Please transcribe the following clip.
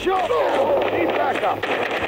shot! Need backup! Target's